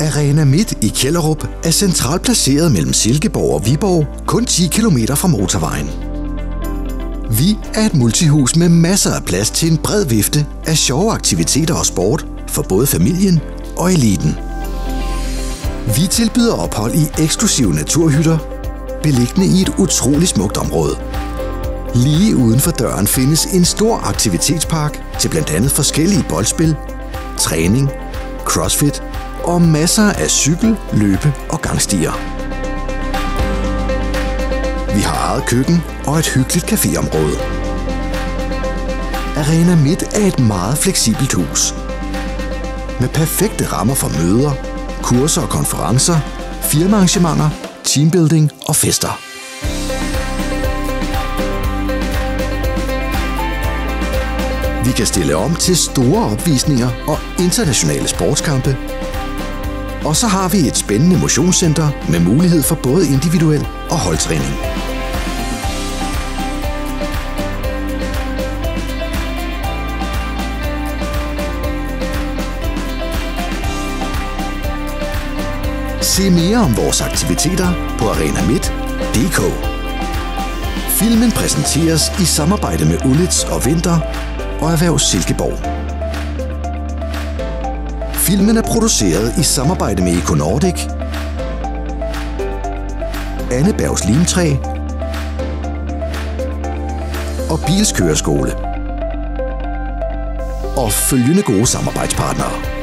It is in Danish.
Arena Midt i Kjellerup er centralt placeret mellem Silkeborg og Viborg, kun 10 km fra motorvejen. Vi er et multihus med masser af plads til en bred vifte af sjove aktiviteter og sport for både familien og eliten. Vi tilbyder ophold i eksklusive naturhytter, beliggende i et utroligt smukt område. Lige uden for døren findes en stor aktivitetspark til blandt andet forskellige boldspil, træning, crossfit og masser af cykel, løbe og gangstier. Vi har eget køkken og et hyggeligt caféområde. Arena Midt er et meget fleksibelt hus. Med perfekte rammer for møder, kurser og konferencer, firmaarrangementer, teambuilding og fester. Vi kan stille om til store opvisninger og internationale sportskampe. Og så har vi et spændende motionscenter med mulighed for både individuel og holdtræning. Se mere om vores aktiviteter på arenamidt.dk. Filmen præsenteres i samarbejde med Ullits og Vinter og Erhverv Silkeborg. Filmen er produceret i samarbejde med Econordic, Anne Bergs Limtræ og Bilskøreskole. Og følgende gode samarbejdspartnere.